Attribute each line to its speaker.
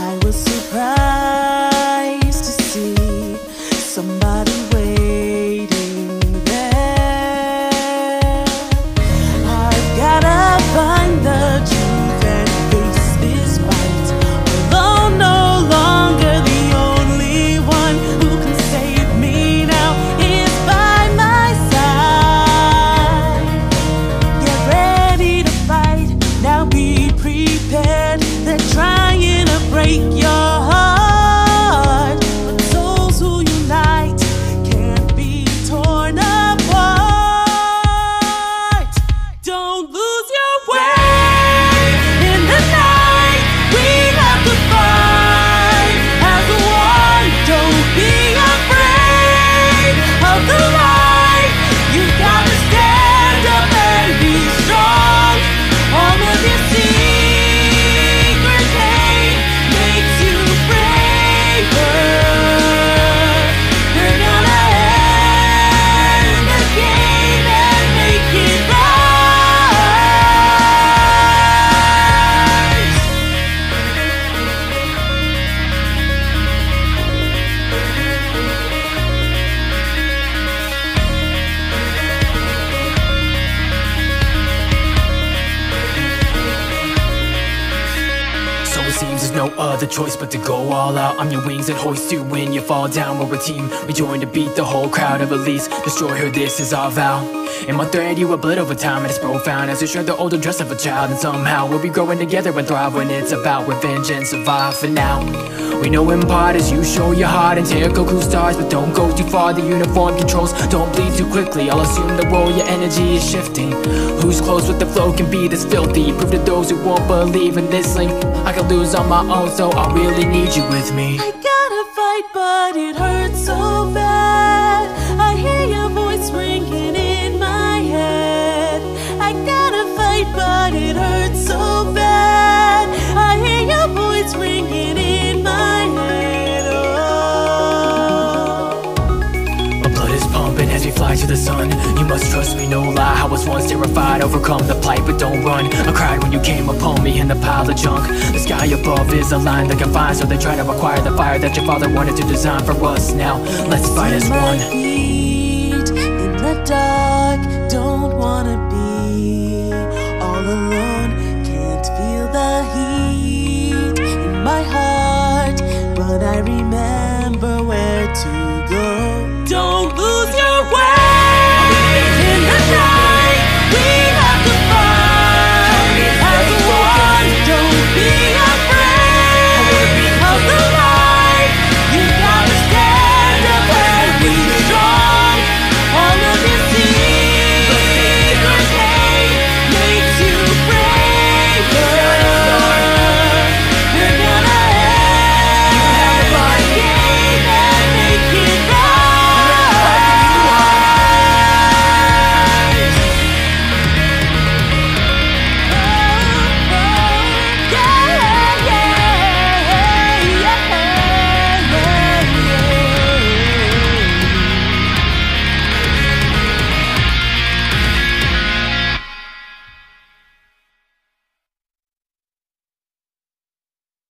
Speaker 1: I will see. No other choice but to go all out I'm your wings that hoist you when you fall down. We're a team, we join to beat the whole crowd Of Elise, destroy her, this is our vow In my thread you will bleed over time and it's profound As you share the older dress of a child. And somehow we'll be growing together and thrive When it's about revenge and survive. For now we know in part as you show your heart and tear Goku stars But don't go too far, the uniform controls Don't bleed too quickly, I'll assume the role Your energy is shifting. Who's close with the flow can be this filthy. Prove to those who won't believe in this link. I could lose on my own, so I really need you with me.
Speaker 2: I gotta fight, but it hurts so
Speaker 1: to the sun. You must trust me, no lie. I was once terrified, overcome the plight but don't run. I cried when you came upon me in the pile of junk. The sky above is a line that can find So they try to acquire the fire that your father wanted to design for us. Now, let's fight as one.
Speaker 2: Feet in the dark. Don't wanna be all alone. Can't feel the heat in my heart, but I